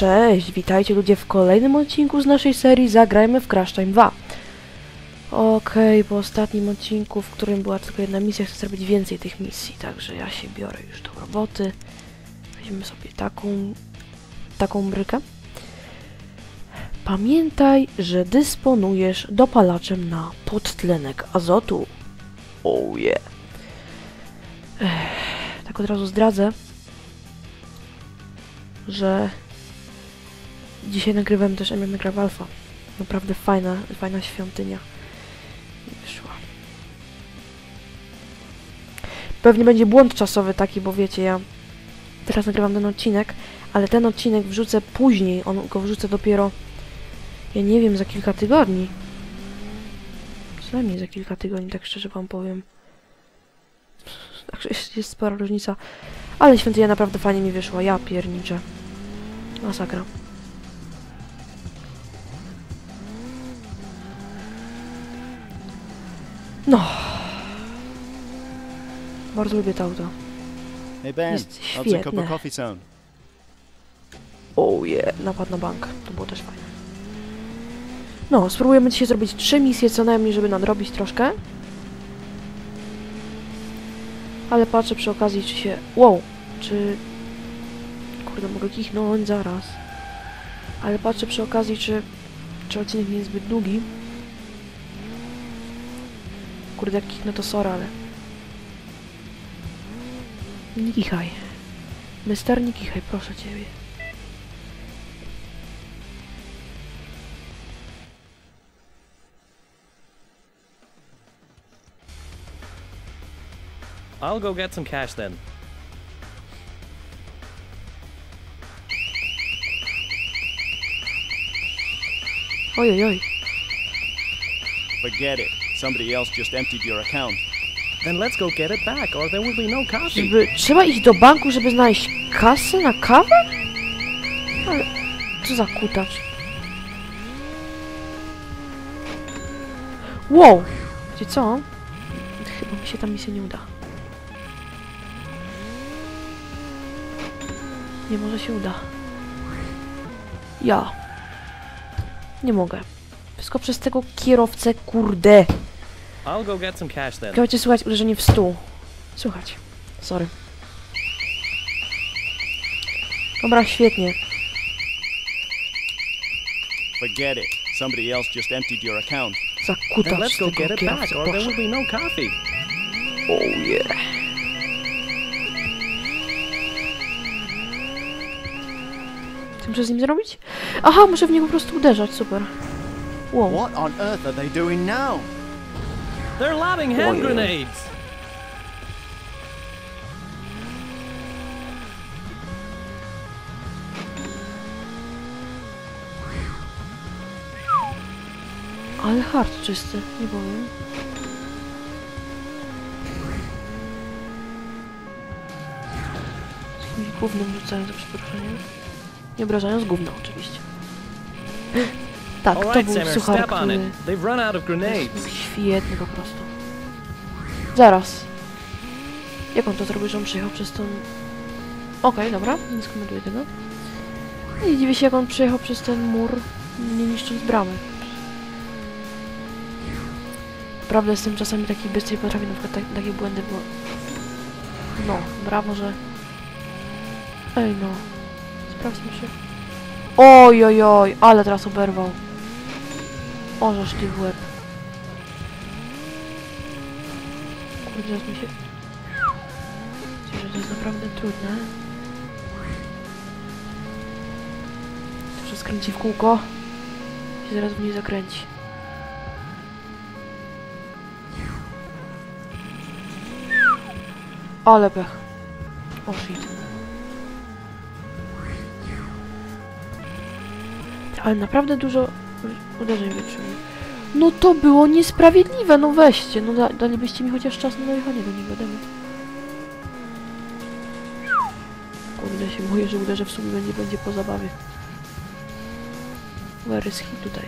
Cześć, witajcie ludzie w kolejnym odcinku z naszej serii Zagrajmy w Crash Time 2. Okej, po ostatnim odcinku, w którym była tylko jedna misja, chcę zrobić więcej tych misji, także ja się biorę już do roboty. Weźmiemy sobie taką, taką brykę. Pamiętaj, że dysponujesz dopalaczem na podtlenek azotu. Oh yeah. Ech, tak od razu zdradzę, że dzisiaj nagrywam też MM Gra Alpha. Naprawdę fajna, fajna świątynia wyszła. Pewnie będzie błąd czasowy taki, bo wiecie, ja teraz nagrywam ten odcinek, ale ten odcinek wrzucę później, on go wrzucę dopiero, ja nie wiem, za kilka tygodni. Co najmniej za kilka tygodni, tak szczerze wam powiem. Także jest, jest spora różnica. Ale świątynia naprawdę fajnie mi wyszła, ja pierniczę. Masakra. No. Bardzo lubię to auto. Hey Ben, Jest świetne. Oh yeah, napad na bank. To było też fajne. No, spróbujemy dzisiaj zrobić trzy misje co najmniej, żeby nadrobić troszkę. Ale patrzę przy okazji, czy się... Wow! Czy... Kurde, mogę kichnąć zaraz. Ale patrzę przy okazji, czy... Czy odcinek nie jest zbyt długi. Kurde, jak kichnę to sorry, ale... Nie kichaj. Mister, nie kichaj, proszę ciebie. I'll go get some cash then. Oj, oj, oj. Forget it. Somebody else just emptied your account. Then let's go get it back, or there will be no coffee. Żeby, trzeba iść do banku, żeby znaleźć kasę na kawę? Ale co za kutacz? Wow! Wiecie co? Chyba mi się ta misja nie uda. Nie może się uda. Ja. Nie mogę. Wszystko przez tego kierowcę, kurde. I'll go get some cash then. Słuchajcie, słychać uderzenie w stół. Słychać. Sorry. Dobra, świetnie. Forget it. Somebody else just emptied your account. Za Then kutacz let's go get it back, or there will be no coffee. Oh yeah. Co muszę z nim zrobić? Aha, muszę w niego po prostu uderzać, super. Wow. What on earth are they doing now? They're lobbing hand grenades. Ale hard czysty, nie powiem. Z jakimś gównem rzucają za przeproszeniem. Nie obrażając gówno, oczywiście. Tak, to był suchar, który grenades. świetny po prostu. Zaraz. Jak on to zrobił, że on przyjechał przez tą... Okej, dobra, nie skomentuję tego. Nie dziwię się, jak on przyjechał przez ten mur, nie niszcząc bramy. Naprawdę jestem czasami taki bystry i potrafię na przykład tak, takie błędy, bo... No, brawo, że... Ej no. Sprawdźmy się. Oj, oj, oj, ale teraz oberwał. Ożeż ty w łeb. Kurde, mi się... Myślę, że to jest naprawdę trudne. To się skręci w kółko. Się zaraz w niej zakręci. Ale pech. O shit. Ale naprawdę dużo uderzeń wytrzymuję. No to było niesprawiedliwe, no weźcie, no da, dalibyście mi chociaż czas na dojechanie do niego, damy. Kurde, się boję, że uderzę w sumie, będzie, będzie po zabawie. Where is he tutaj?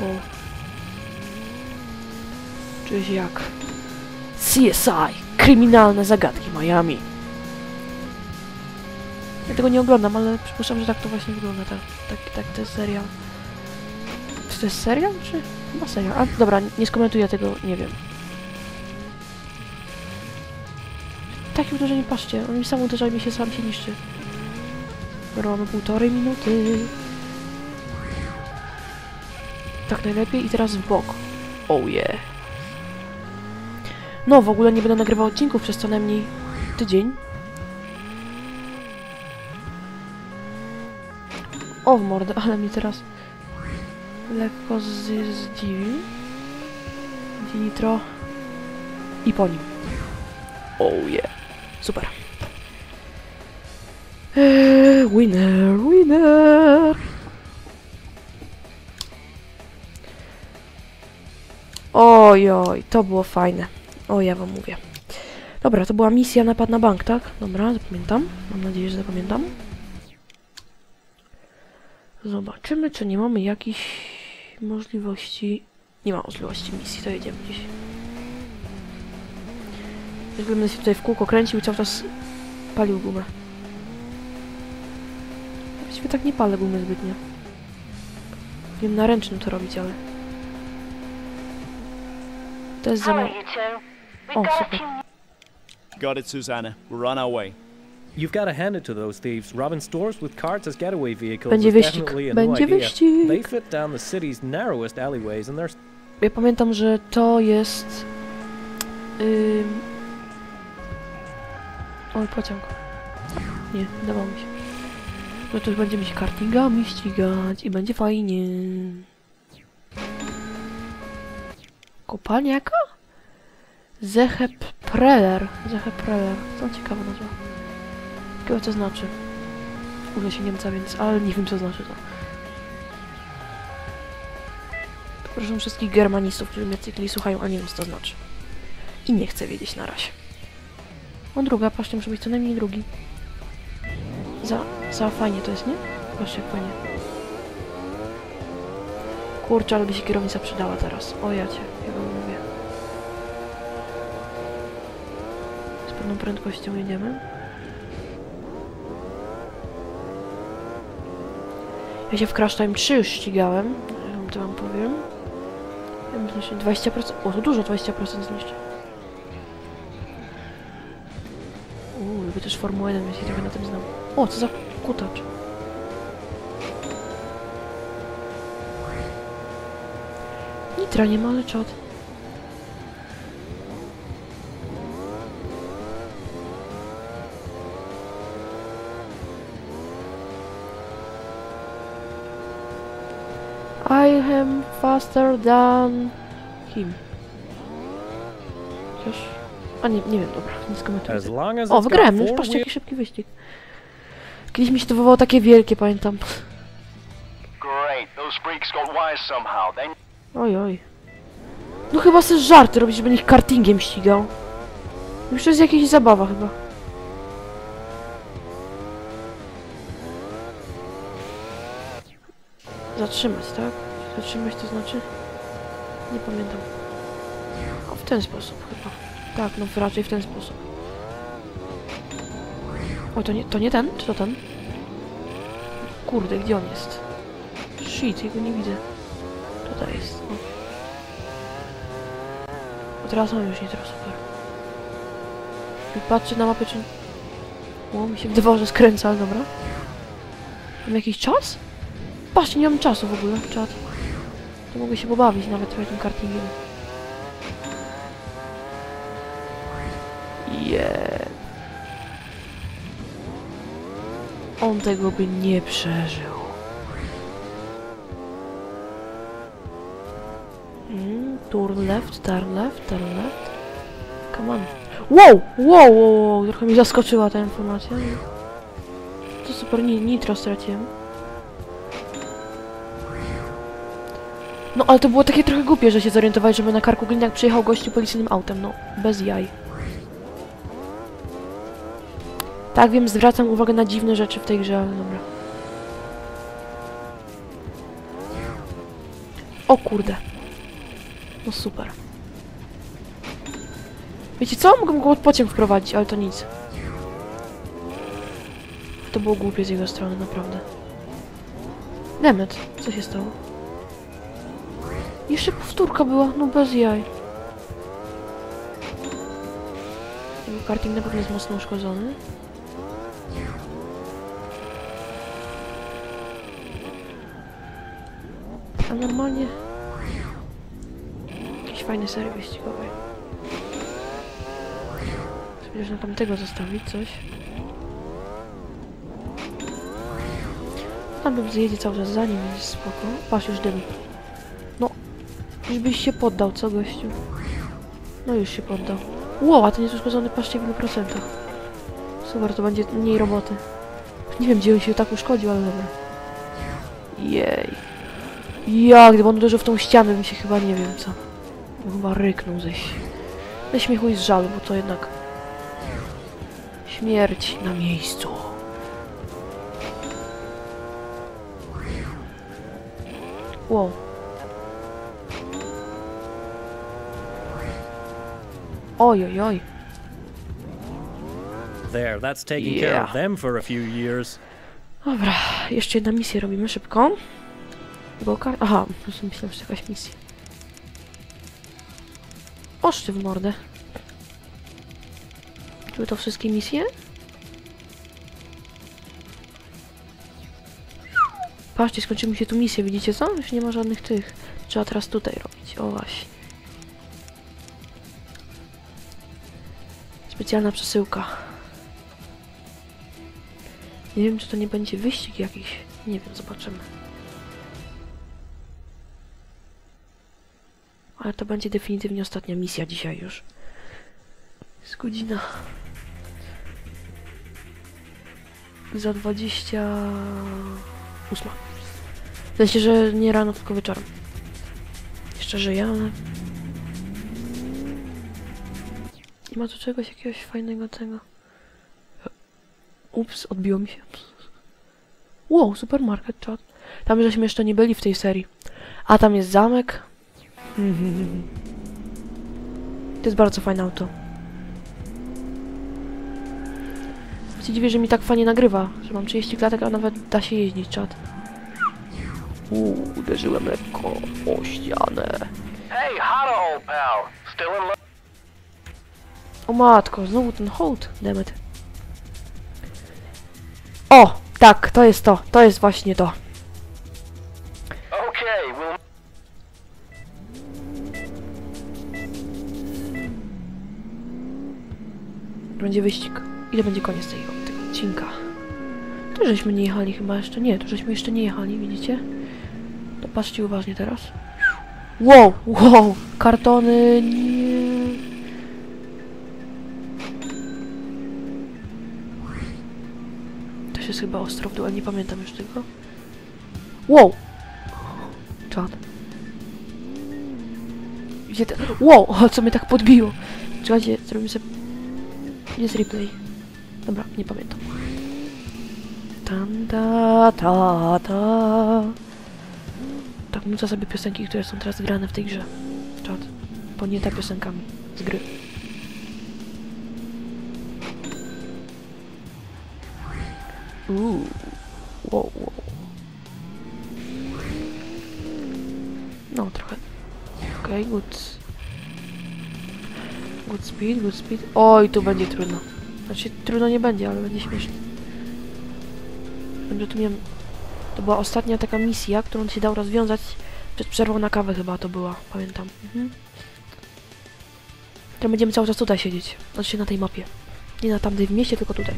O. Czyś jak? CSI. Kryminalne zagadki Miami. Ja tego nie oglądam, ale przypuszczam, że tak to właśnie wygląda, tak, tak, tak to jest serial. Czy to jest serial, czy? Chyba serial. A, dobra, nie skomentuję tego, nie wiem. Takie uderzenie, patrzcie, on mi sam uderza i mi się sam się niszczy. Dobra, mamy półtorej minuty. Tak najlepiej i teraz w bok. Oh yeah. No, w ogóle nie będę nagrywał odcinków przez co najmniej tydzień. O, w mordę, ale mi teraz lekko zdziwił. Nitro. I po nim. Oh yeah. Super. Eee, winner, winner. Oj, oj, to było fajne. O, ja wam mówię. Dobra, to była misja napad na bank, tak? Dobra, zapamiętam. Mam nadzieję, że zapamiętam. Zobaczymy, czy nie mamy jakichś możliwości... Nie ma możliwości misji, to jedziemy gdzieś. Jakbym będę się tutaj w kółko kręcił i cały czas palił gumę. Właściwie tak nie palę gumy zbytnio. Wiem na ręcznym to robić, ale... To jest za mało. Oh, super. Got it, Susanna. We're on our way. You've got to hand it to those thieves. Robbing stores with carts as getaway vehicles Będzie is wyścig. definitely a new Będzie idea. wyścig. They fit down the city's narrowest alleyways, and they're Ja pamiętam, że to jest... Ym... Oj, pociąg. Nie, wydawało mi się. Że to już będziemy się kartingami ścigać i będzie fajnie. Kopalnia jaka? Zehep Preller. Zehep Preller. To ciekawa nazwa. Ciekawe co znaczy. Użę się Niemca, więc... Ale nie wiem co znaczy to. Proszę wszystkich germanistów, którzy mnie cykli słuchają, a nie wiem co to znaczy. I nie chcę wiedzieć na razie. O druga, patrzcie, muszę być co najmniej drugi. Za, za fajnie to jest, nie? Patrzcie jak fajnie. Kurczę, ale by się kierownica przydała teraz. O ja cię, prędkością jedziemy. Ja się w Crash Time 3 już ścigałem, to wam powiem. Ja myślę, że 20%. O, to dużo 20% zniszczy. Uuu, lubię też Formułę 1, więc trochę na tym znam. O, co za kutacz. Nitra nie ma, ale czad. Faster than him. Chociaż... A nie, nie wiem, dobra, nie skomentuję. O, wygrałem, już four patrzcie, jaki szybki wyścig. Kiedyś mi się to wywołało takie wielkie, pamiętam. Oj, oj. No chyba sobie żarty robić, żeby ich kartingiem ścigał. Już to jest jakaś zabawa chyba. Zatrzymać, tak? Zatrzymać to znaczy? Nie pamiętam. O, w ten sposób chyba. Tak, no raczej w ten sposób. O, to nie, to nie ten? Czy to ten? Kurde, gdzie on jest? Shit, jego nie widzę. Tutaj jest. O. O, teraz mam już nie teraz super. I patrzę na mapę, czy... O, mi się wydawało, że skręca, ale dobra. Mam jakiś czas? Patrzcie, nie mam czasu w ogóle, czat. To mogę się pobawić nawet trochę tym kartingiem. Yeah. On tego by nie przeżył. Mm, turn left, turn left, turn left. Come on. Wow! Wow, wow, wow! Trochę mnie zaskoczyła ta informacja. To super, ni nitro straciłem. No ale to było takie trochę głupie, że się zorientowałeś, żeby na karku gliniak przyjechał gościu policyjnym autem. No, bez jaj. Tak wiem, zwracam uwagę na dziwne rzeczy w tej grze, ale dobra. O kurde. No super. Wiecie co? Mogę go pod pociąg wprowadzić, ale to nic. To było głupie z jego strony, naprawdę. Demet, co się stało? Jeszcze powtórka była, no bez jaj. Jego karting na pewno jest mocno uszkodzony. A normalnie... Jakiś fajny serii wyścigowej. Spróbuję na tamtego zostawić coś. Tam bym zjedzie cały czas za nim, więc spoko. Patrz, już dym. No, już byś się poddał, co gościu? No już się poddał. Wow, a ten jest uszkodzony, patrzcie w ilu procentach. Super, to będzie mniej roboty. Nie wiem, gdzie on się tak uszkodził, ale dobra. Jej. Ja, gdyby on uderzył w tą ścianę, bym się chyba nie wiem co. Bym chyba ryknął ze, ze śmiechu i z żalu, bo to jednak... Śmierć na miejscu. Wow. Oj, oj, oj. There, that's taking care Yeah. of them for a few years. Dobra, jeszcze jedna misję robimy szybko. Go kart. Aha, myślałem, że jakaś misja. Oszczy w mordę. Czy to wszystkie misje? Patrzcie, skończyły mi się tu misje, widzicie co? Już nie ma żadnych tych. Trzeba teraz tutaj robić, o właśnie. Specjalna przesyłka. Nie wiem, czy to nie będzie wyścig jakiś. Nie wiem, zobaczymy. Ale to będzie definitywnie ostatnia misja dzisiaj już. Jest godzina. Za 28. W sensie, że nie rano, tylko wieczorem. Jeszcze żyję, ale... Nie ma tu czegoś jakiegoś fajnego tego. Ups, odbiło mi się. Wow, supermarket czat. Tam żeśmy jeszcze nie byli w tej serii. A tam jest zamek. To jest bardzo fajne auto. Się dziwię, że mi tak fajnie nagrywa, że mam 30 klatek, a nawet da się jeździć czat. Uuu, uderzyłem lekko o ścianę. Hey, holla, old pal. Still in love? O matko, znowu ten hołd, demet. O, tak, to jest to, to jest właśnie to. Będzie wyścig. Ile będzie koniec tego, tego odcinka? Tu żeśmy nie jechali chyba jeszcze. Nie, tu żeśmy jeszcze nie jechali, widzicie? To patrzcie uważnie teraz. Wow, wow, kartony, chyba ostro w dół, ale nie pamiętam już tego. Wow! Czad. Gdzie ten... Wow, o, co mnie tak podbiło. Czekajcie, zrobimy sobie jest replay. Dobra, nie pamiętam. Tam, ta, ta, ta. Tak, nucę sobie piosenki, które są teraz grane w tej grze. Czad. Bo nie te piosenkami z gry. Uuu. Wow, wow. No, trochę. Okej, okay, good. Good speed, good speed. Oj, tu będzie trudno. Znaczy, trudno nie będzie, ale będzie śmiesznie. Że tu miałem... To była ostatnia taka misja, którą się dał rozwiązać przed przerwą na kawę chyba to była, pamiętam. Mhm. To będziemy cały czas tutaj siedzieć. Znaczy na tej mapie. Nie na tamtej w mieście, tylko tutaj.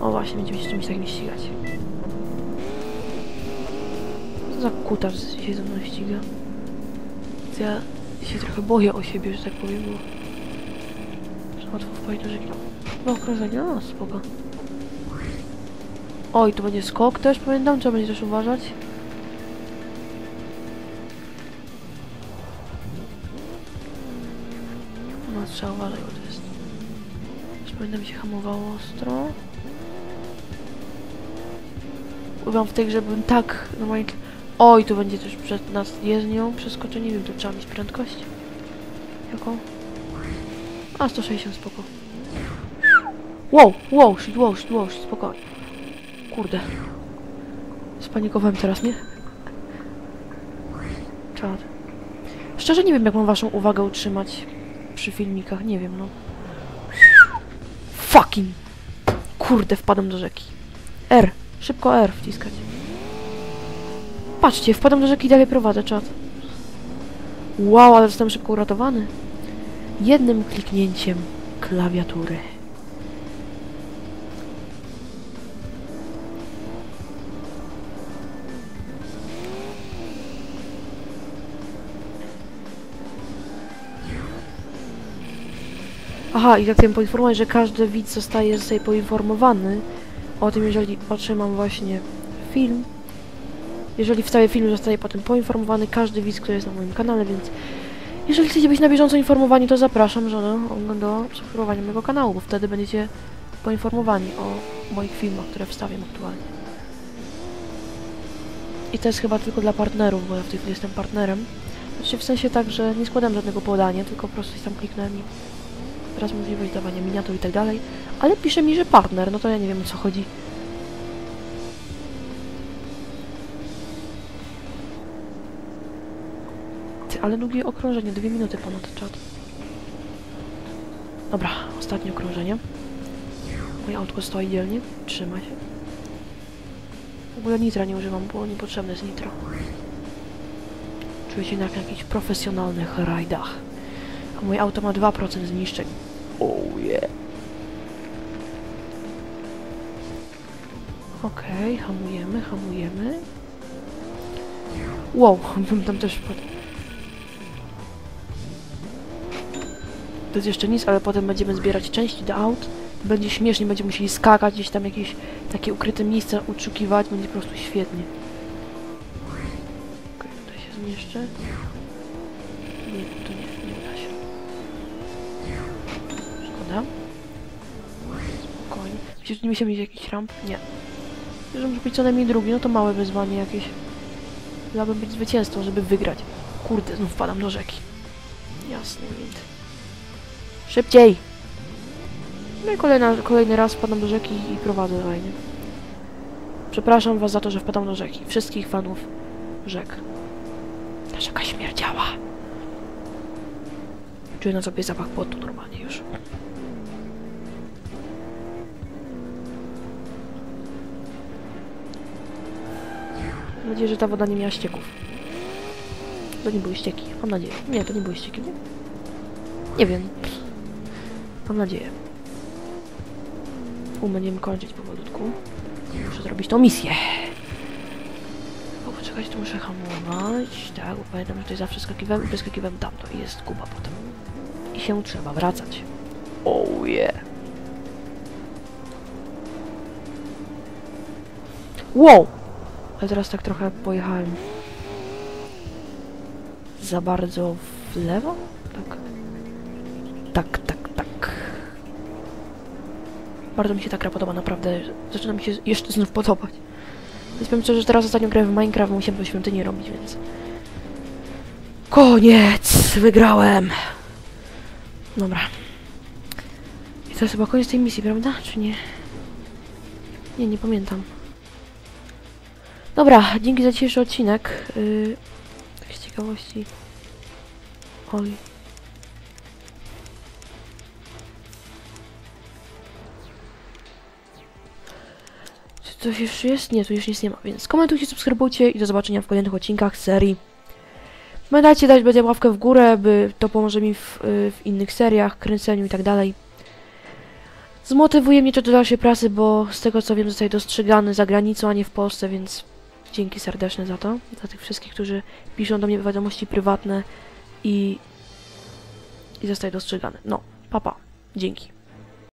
O właśnie, będziemy się czymś takim ścigać. Co za kutarz się ze mną ściga? Ja się trochę boję o siebie, że tak powiem, bo... Że łatwo wpaść do rzeki. No, okrążenie, no spoko. Oj, tu będzie skok też, pamiętam, trzeba będzie też uważać. No, trzeba uważać, bo to jest... Już pamiętam, się hamowało ostro. Uwam w tej grze bym tak normalnie... Oj, tu będzie też przed nas jezdnią, przeskoczenie, nie wiem, tu trzeba mieć prędkość. Jaką? A, 160, spoko. Wow, wow, shit, wow, shit, wow, shit, spokojnie. Kurde. Spanikowałem teraz, nie? Czad. Szczerze nie wiem, jak mam waszą uwagę utrzymać przy filmikach, nie wiem, no. Fucking! Kurde, wpadam do rzeki. R. Szybko R wciskać. Patrzcie, wpadam do rzeki i dalej prowadzę czat. Wow, ale zostałem szybko uratowany. Jednym kliknięciem klawiatury. Aha, i tak chciałem poinformować, że każdy widz zostaje, zostaje poinformowany o tym, jeżeli otrzymam właśnie film. Jeżeli wstawię film, zostaje potem poinformowany każdy widz, który jest na moim kanale, więc jeżeli chcecie być na bieżąco informowani, to zapraszam żonę do subskrybowania mojego kanału, bo wtedy będziecie poinformowani o moich filmach, które wstawiam aktualnie. I to jest chyba tylko dla partnerów, bo ja w tej chwili jestem partnerem. Znaczy w sensie tak, że nie składam żadnego podania, tylko po prostu tam kliknąłem i teraz możliwość dawania miniatur i tak dalej. Ale pisze mi, że partner, no to ja nie wiem o co chodzi. Ty, ale długie okrążenie, dwie minuty ponad czat. Dobra, ostatnie okrążenie. Moje autko stoi dzielnie, trzyma się. W ogóle nitra nie używam, bo niepotrzebne jest nitro. Czuję się jak na jakichś profesjonalnych rajdach. A moje auto ma 2% zniszczeń. Oh yeah. Okej, hamujemy, hamujemy. Wow, bym tam też wpadł. To jest jeszcze nic, ale potem będziemy zbierać części do aut. Będzie śmiesznie, będziemy musieli skakać, gdzieś tam jakieś takie ukryte miejsca uszukiwać, będzie po prostu świetnie. Okej, tutaj się zmieszczę. Szkoda. Spokojnie. Że nie musiał mieć jakiś ramp? Nie. Że muszę być co najmniej drugi, no to małe wyzwanie jakieś. Chciałabym być zwycięzcą, żeby wygrać. Kurde, znów wpadam do rzeki. Jasny wind. Szybciej! No i kolejna, kolejny raz wpadam do rzeki i prowadzę fajnie. Przepraszam was za to, że wpadam do rzeki. Wszystkich fanów rzek. Ta rzeka śmierdziała. Czuję na sobie zapach potu normalnie już. Mam nadzieję, że ta woda nie miała ścieków. To nie były ścieki, mam nadzieję. Nie, to nie były ścieki, nie? Nie wiem. Mam nadzieję. U, będziemy kończyć powolutku. Muszę zrobić tą misję. O, poczekać, tu muszę hamować. Tak, pamiętam, że tutaj zawsze skakiwałem i wyskakiwałem tamto i jest kuba potem. I się trzeba wracać. Oh yeah. Wow! Ale teraz tak trochę pojechałem za bardzo w lewo? Tak. Tak, tak, tak. Bardzo mi się ta gra podoba, naprawdę. Zaczyna mi się jeszcze znów podobać. Więc powiem szczerze, że teraz ostatnio grałem w Minecraft, musiałem do świątyni robić, więc... Koniec! Wygrałem! Dobra. I to jest chyba koniec tej misji, prawda? Czy nie? Nie, nie pamiętam. Dobra, dzięki za dzisiejszy odcinek. Yy, z ciekawości. Oj. Czy coś jeszcze jest? Nie, tu już nic nie ma, więc komentujcie, subskrybujcie i do zobaczenia w kolejnych odcinkach serii. Pamiętajcie dać będzie ławkę w górę, by to pomoże mi w, y, w innych seriach, kręceniu i tak dalej. Zmotywuje mnie to do dalszej pracy, bo z tego co wiem zostaje dostrzegany za granicą, a nie w Polsce, więc dzięki serdeczne za to. Za tych wszystkich, którzy piszą do mnie wiadomości prywatne i, i zostaje dostrzegany. No, papa. Dzięki.